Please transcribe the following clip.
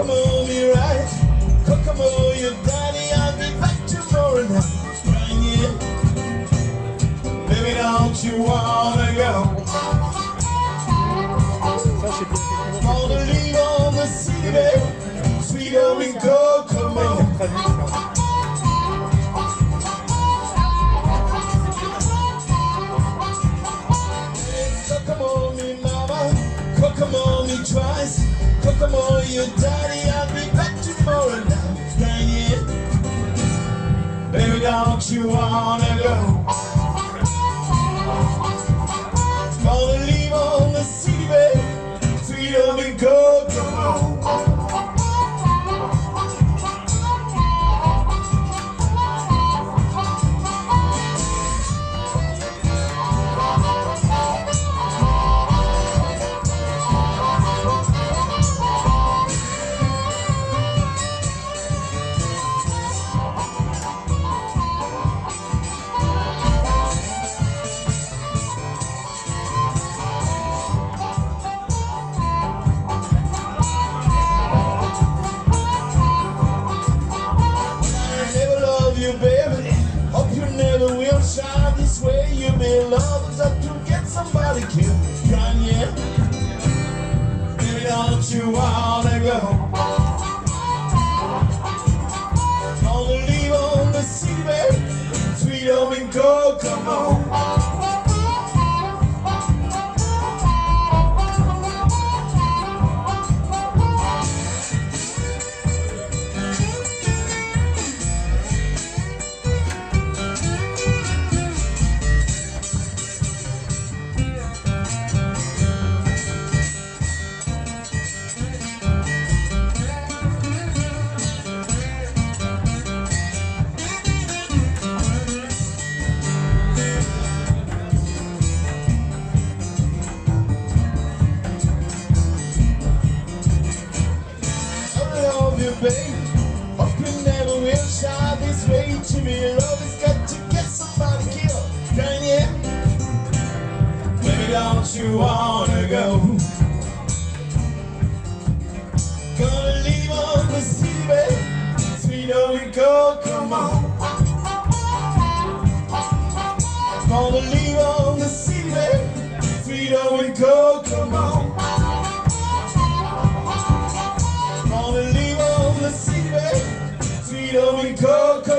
Kokomo, me right. Kokomo, you're daddy. I'll be back tomorrow night. Crying, yeah. Baby, don't you wanna go? Wanna leave on the city, baby. Sweet home in Kokomo. Come on, me twice. Come on, you die. You, baby. Hope you never will shine this way. You may love us to get somebody killed. Kanye, baby, don't you wanna go? Wanna leave on the city, baby? Sweet home in Kokomo. I babe. Hope you never will shine this way to me. Love has got to get somebody killed. Kanye, baby, don't you wanna go? Gonna leave on the city, babe. Sweet home go, come on. Gonna leave on the city, babe. Sweet home go, come on. Gonna leave on